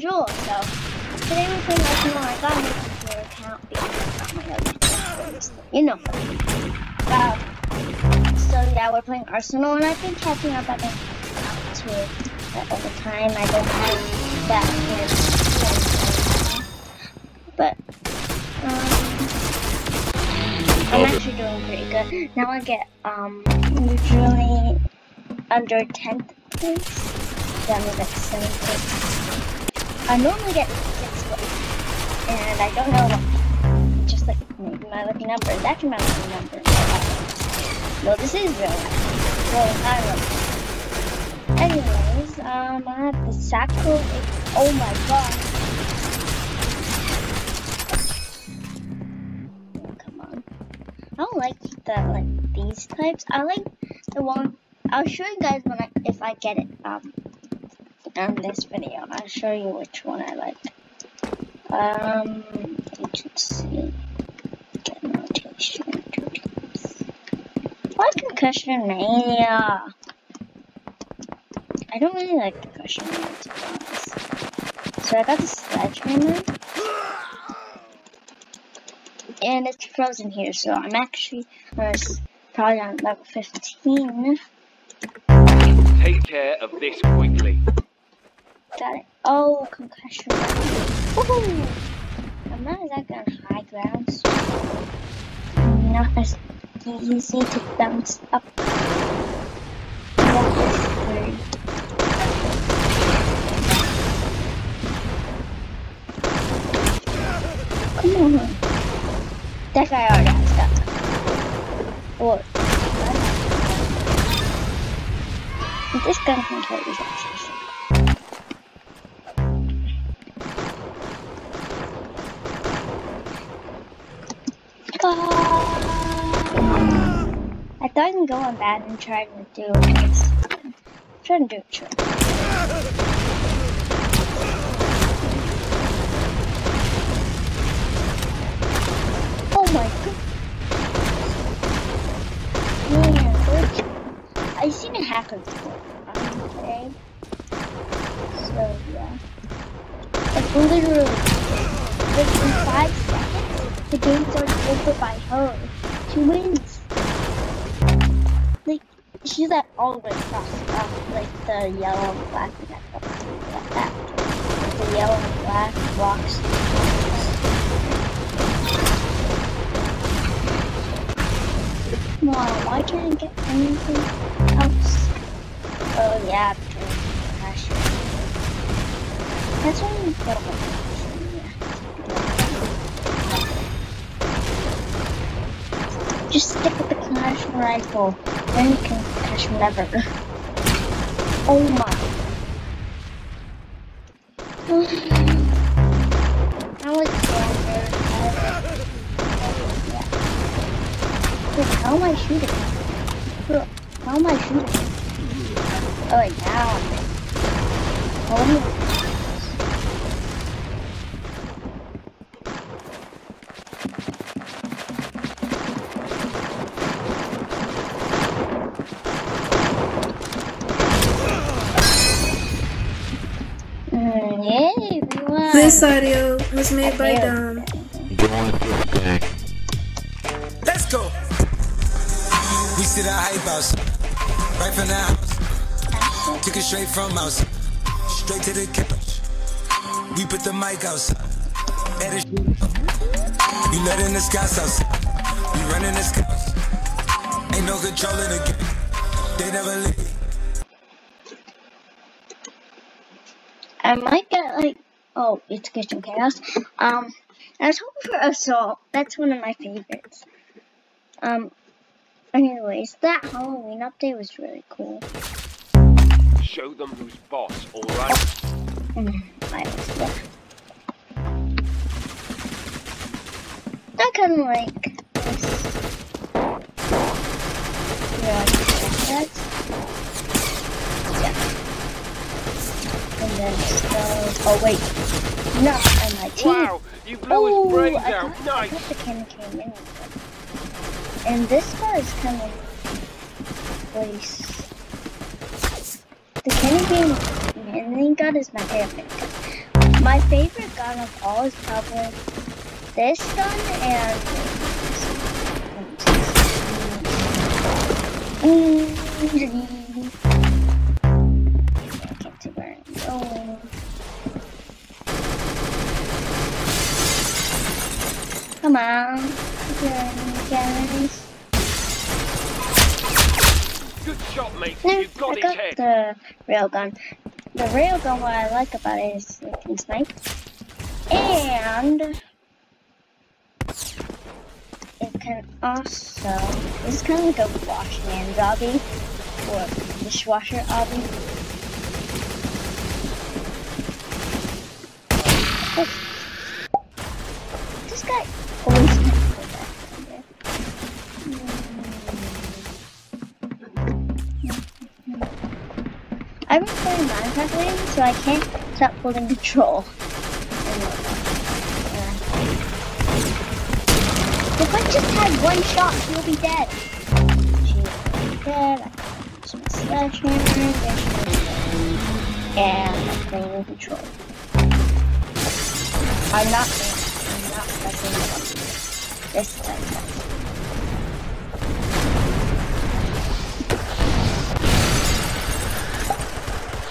Joel, so today we're playing Arsenal. I got a computer account because I got my other account. You know. Um, so yeah, we're playing Arsenal, and I've been catching up at the to it all the time. I don't have that here. But um, I'm actually doing pretty good. Now I get um usually under 10th place. That means like 7th place. I normally get 6th place. And I don't know. Just like my lucky number. Actually my lucky number. No, this is real. Really high level. Anyways, um, I have the Sacro. Oh my god. Oh, come on. I don't like the like these types. I like the one. I'll show you guys when I if I get it um on this video. I'll show you which one I like. Um, agency, get notation. Why concussion mania? I don't really like concussion mania to be honest. So I got the sledgehammer. And it's frozen here, so I'm actually uh, probably on level 15. Take care of this quickly. Got it. Oh, concussion. Woohoo! I'm not exactly on high grounds. Not as easy to bounce up. That is weird. Come on. That guy already has that. Or. This gun can kill these actually. I thought I can go on that and try to do this. Try to do it true. Oh my god. Man, I seen a hacker wins. Like, she's at all the way across, uh, like the yellow and black. The yellow and black blocks. Come on, why can't I get anything else? Oh yeah, because of crash. That's why you Just stick with the Clash rifle. Then you can catch whatever. Oh my. I Xander. Yeah. How am I shooting? How am I shooting? Oh, wait, now I'm. Oh, This audio was made by Dom. Let's go. We see the hype house. Right from the house. Took it straight from house. Straight to the couch. We put the mic outside. Let it We letting the scouts outside. We running the scouts. Ain't no control in the game. They never leave. I might get like oh, it's Kitchen Chaos. Um, I was hoping for Assault. That's one of my favorites. Um, anyways, that Halloween update was really cool. Show them who's boss, alright? Mm, I was there. I kind of like this. Yeah, that. Yeah. And then so, oh wait, not on my team. Wow, you blew his Oh, brains I out. thought, I Nice. thought the cannon came in. And this guy is kind of place. The cannon came and then he got his my favorite. My favorite gun of all is probably this gun and Mm, I Come on, guys. Good shot, mate. No, You've got I his got head. the railgun. The railgun, what I like about it is it can snipe. And it can also, it's kind of like a wash hand obby or dishwasher obby. Minecraft so I can't stop holding control. If I just had one shot, he'll be dead. Be dead. I sledgehammer. And I'm playing control. I'm not I'm not pressing the button. This time.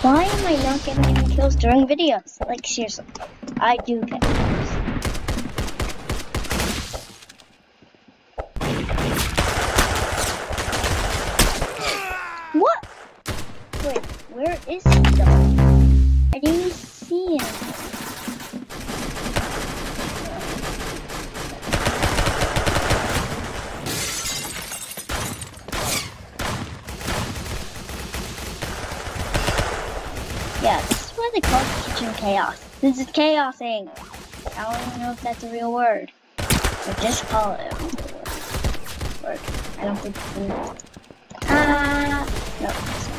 Why am I not getting any kills during videos? Like seriously, I do get This is chaosing. I don't even know if that's a real word. But just call it a real word. I don't think it's real. Ah, no. it's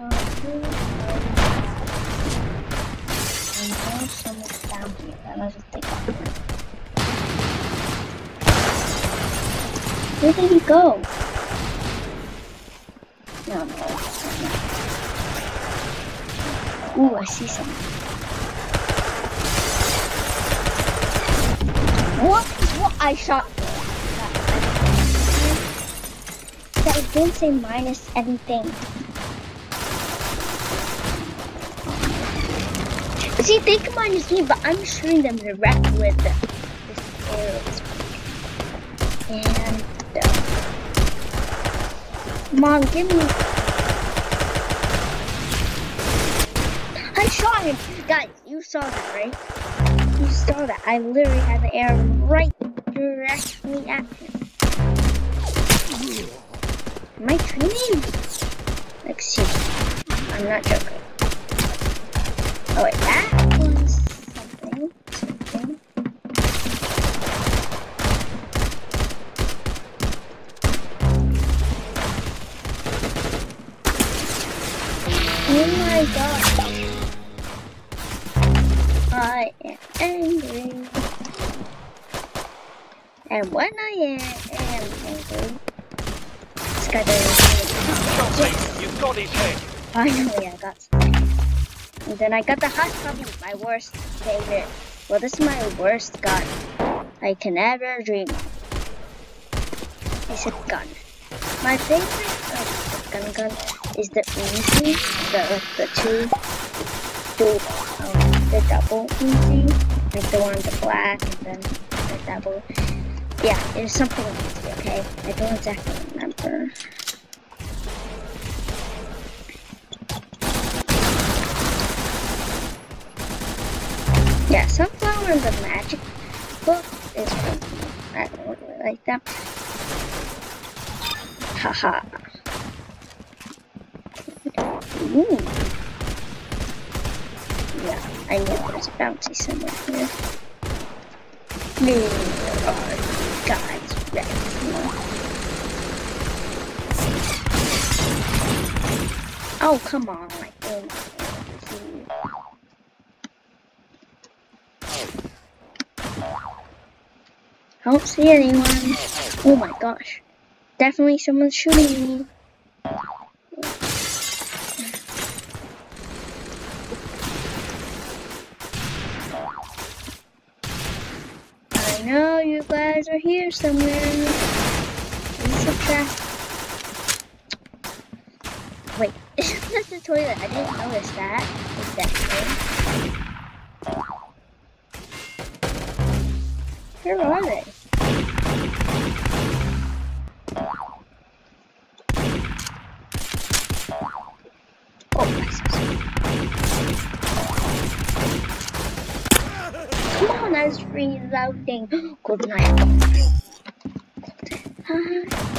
not. I know someone's down here, and I'll just take off. Where did he go? No, no. no. Ooh, I see something. What is what I shot? That didn't say minus anything. See, they can minus me, but I'm shooting them direct with this arrows. And uh, mom, give me. I shot him, guys. You saw that, right? You saw that. I literally had the arrow right directly at him. Am I training? Like seriously, I'm not joking. Oh wait, that was something. Something. Oh my god. I am angry. And when I am angry, mate. You've got his head. Finally, I got. And then I got the Hush Puppy, my worst favorite. Well, this is my worst gun I can ever dream of. It's a gun. My favorite uh, gun gun is the Uzi, the the two, two, um, the double Uzi, like the one the black and then the double. Yeah, it's something like. Okay, I don't exactly remember. Yeah, Sunflower in the Magic book is from, I don't really like them. Haha. Yeah, I know there's a bounty somewhere here. There are guys ready. Oh, come on. I don't see anyone. Oh my gosh. Definitely someone's shooting me. I know you guys are here somewhere. Please subtract. Wait, isn't that the toilet? I didn't notice that. Exactly. Where are they? Oh. Come on, I was reloading. Good night. Hi.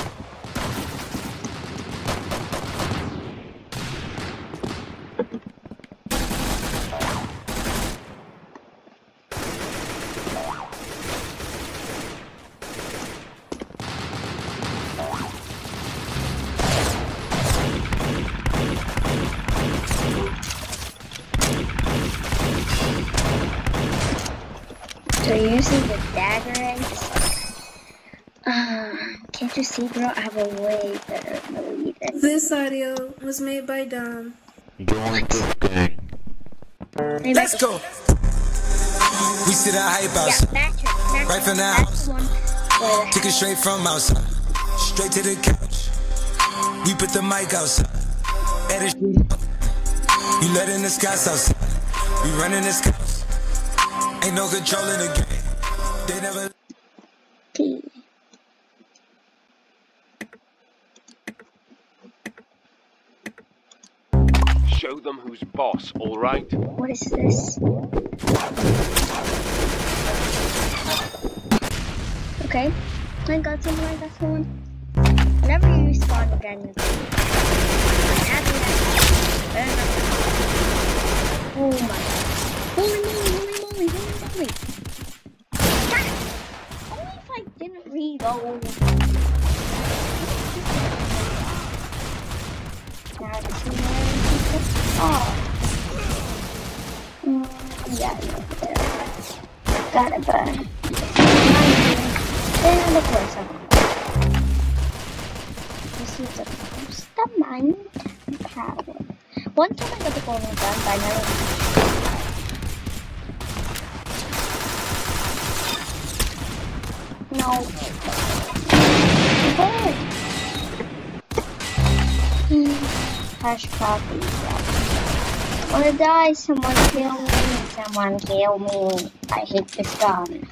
So you're using the dagger and just like, uh, can't you see, bro? I have a way better melee than This audio was made by Dom. Join this gang. Let's go. We sit at hype can- house. Yeah, that trick. That Right from the That's house. the one where the it straight from outside. Straight to the couch. We put the mic outside. Edit shit up. You letting the scouts outside. We running the scouts. Ain't no control in the game. They never. Show them who's boss, alright? What is this? Okay, I got someone, I got someone. Whenever you again, you I'm happy that Oh my Holy moly, holy moly, holy moly. God, only if I didn't reload. Wanna die. Someone kill me. Someone kill me. I hate this gun.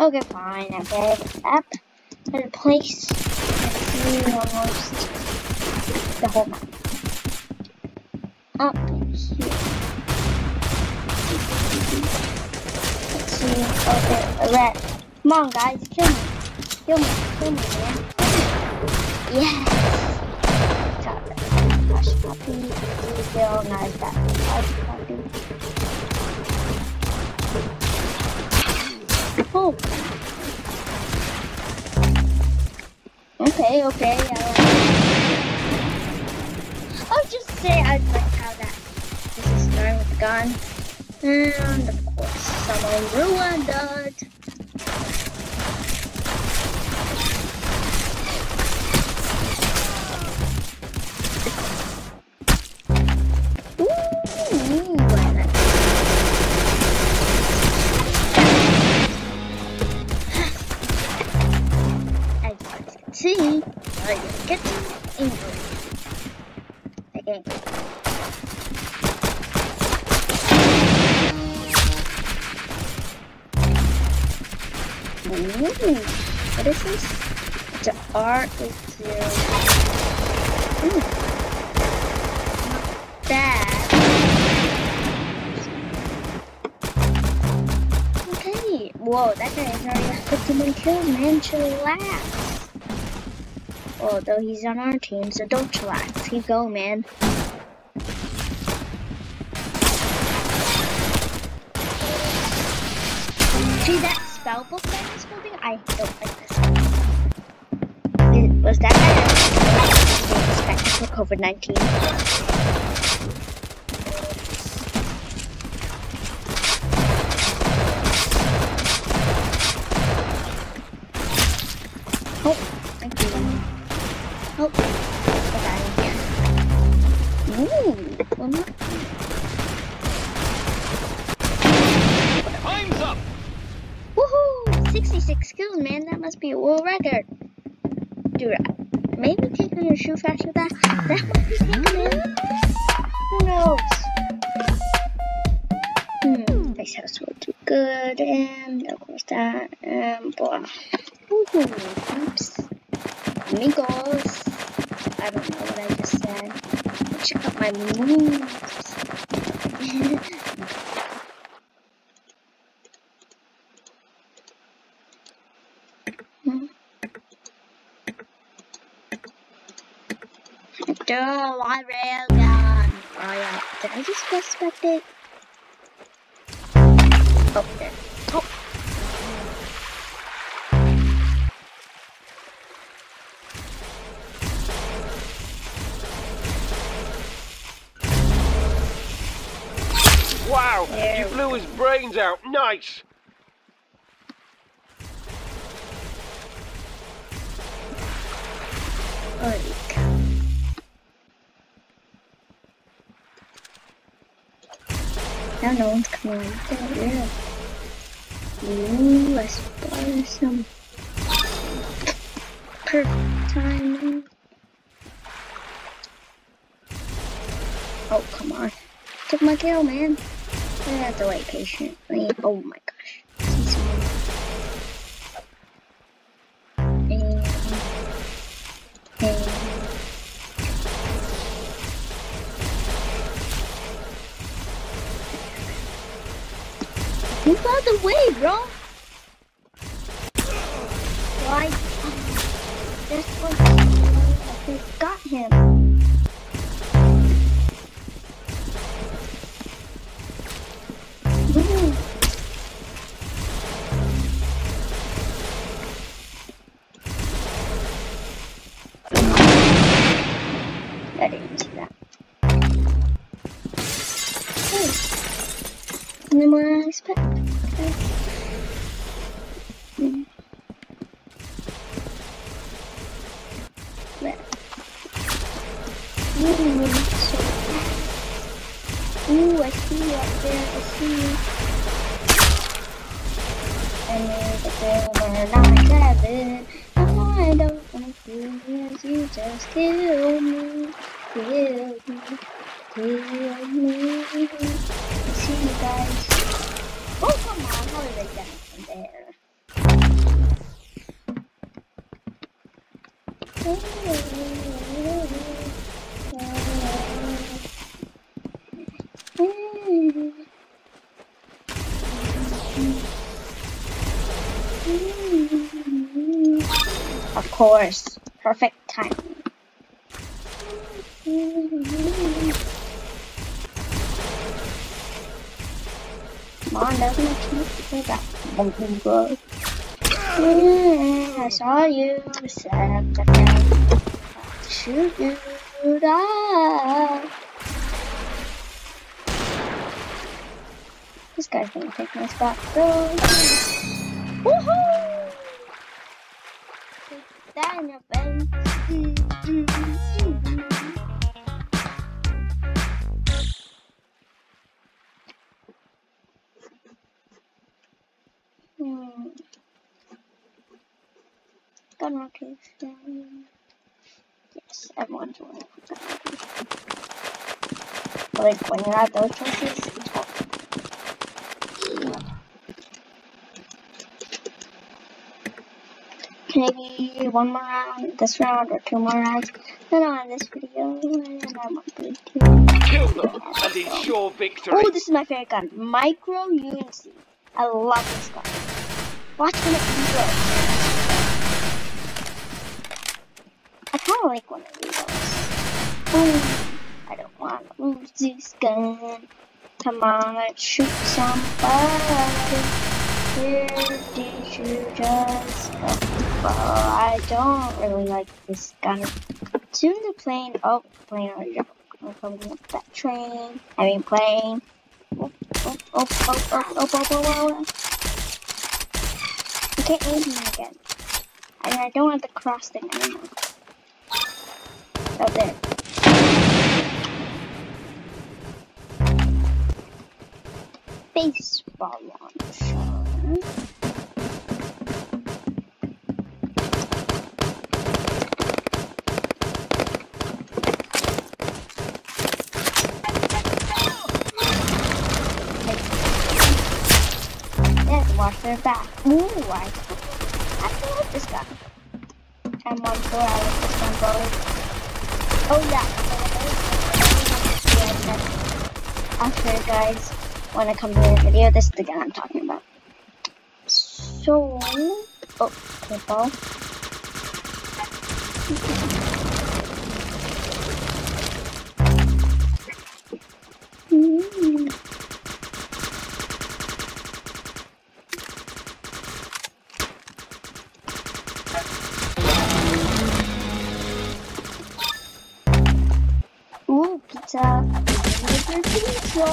Okay, fine. I get up and place almost the whole map. Up here. Let's see. Okay, red. Come on, guys, kill me. Kill me. Kill me, man. Yes. Hush puppy. Oh. Okay, okay. I like I'll just say I like how that this is starting with the gun. And of course, someone ruined it. An R82. Ooh. Not bad. Okay. Whoa, that guy has already got 51 kills, man. Chillax. Although he's on our team, so don't chillax. Keep going, man. See that spell book that he's holding? I don't like this was that I respect for COVID-19. Time's up! Woohoo! 66 kills, man. That must be a world record. Dude, maybe taking your shoe faster that that might be taking it. Who knows? Hmm, this house will do good, and of course that, and blah. Woohoo! Oops. Amigos. I don't know what I just said. Check out my moves. Duh, why railgun? Oh yeah, did I just press it? Oh, there. Oh. Wow! There you blew his brains out. Nice! Holy Now no one's coming right there, yeah. Ooh, let's buy some perfect timing. Oh, come on. Took my kill, man. I have to wait patiently. Oh my gosh. Move out of the way, bro. Why? This was. I got him. You just kill me. Kill me. Kill me. See you guys. Oh, come on. How did I get from there? Course, perfect timing. Come on, doesn't it that good? I saw you, said that I shoot you down. This guy's gonna take my spot. Go. Woohoo! deine Welt. Mm, mm, mm. Hmm. Gunner case down. Like when you have those choices, it's hard. Maybe one more round this round or two more rounds. Then I'll this video and I might be two. Kill them and ensure oh, victory. Oh, this is my favorite gun. Micro Uzi. I love this gun. Watch when it reloads. I kind of like when it reloads. Ooh, I don't want to lose this gun. Come on, let's shoot somebody. Where did you just go? I don't really like this gun. Soon the plane, oh, plane oh, already dropped. We're coming up that train, I mean plane. Oh, oh, oh, oh, oh, oh, oh, oh, oh. oh, oh, oh, oh, him again. I mean, I don't want the cross thing anymore. That's it. Baseball launch. Watch back. Ooh, I, can like this guy. I'm on four, I like this one, bro. Oh yeah. You guys when I come to the video. This is the gun I'm talking about. So, oh, football. Pizza. Pizza. pizza.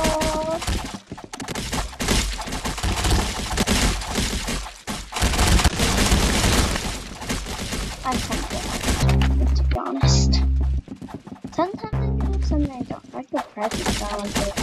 I of like it, to be honest. Sometimes I do, sometimes I don't. Like the present sound is not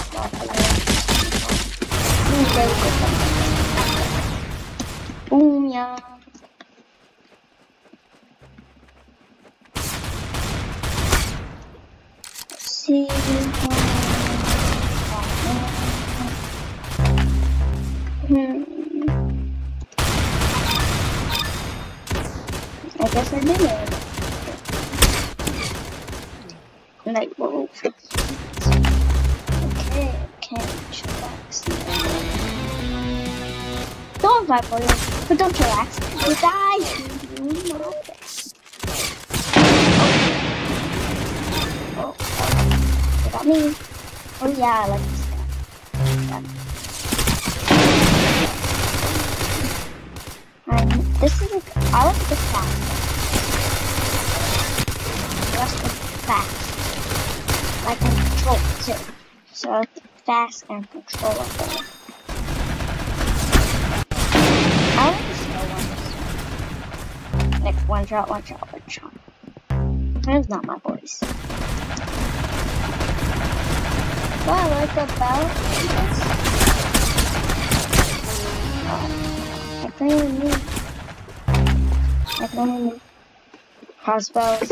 Don't fight but don't chillax. You die. Oh, oh, got me. Oh yeah, I like this guy. Um, this is a, I like the fast. Just fast. Can control too. So like fast and control it better. I like the slow ones. Like one shot, one shot, one shot. That's not my voice. I like the belt. Oh, I can even move. I can only move crossbows.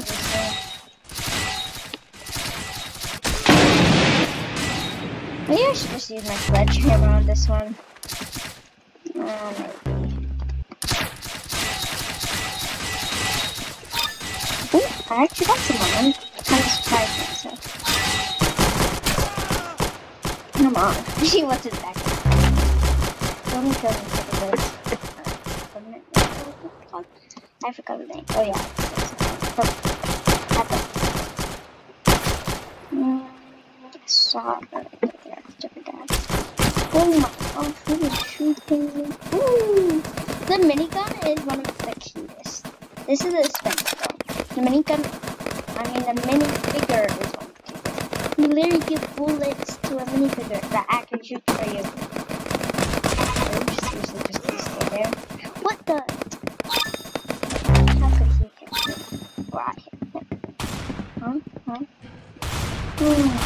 Maybe I should just use my sledgehammer on this one. Uh, I actually got some on. Kind of surprised myself. Come on. She wants it back. Don't kill me for the I forgot the name. Oh yeah. I saw it right there. Stupid dad. Oh my god, who is shooting me? Ooh. The minigun is one of the cutest. This is a though. The minigun, I mean the minifigure is one. You literally give bullets to a minifigure that actually shoots for you. What the? How could he hit me? Or I? Huh? Huh? Hmm.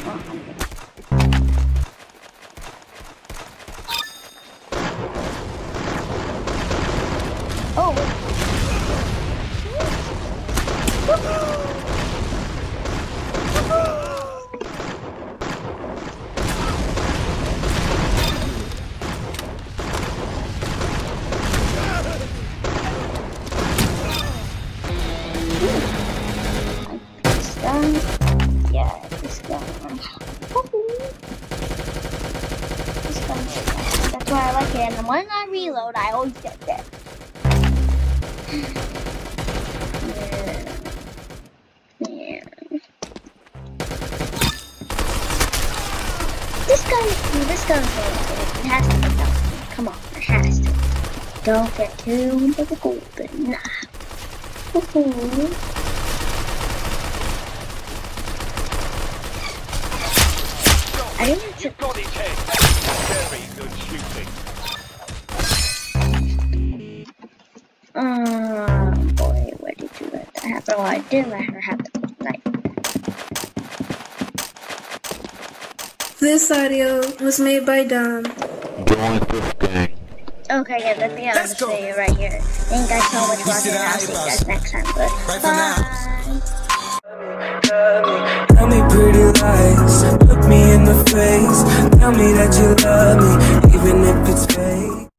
something. This gun, this gun's. It has to be golden. Come on, it has to. Don't get too into the golden. Nah. I didn't You've got his head. Very good shooting. Oh boy, where did you let that happen? Well, I did let her have the knife. This audio was made by Dom. Join this gang. Okay, yeah, that's the other Let's go. right here. Thank you guys so much for watching. I'll see you have guys next time. But Right bye. Tell me pretty lies, look me in the face. Tell me that you love me,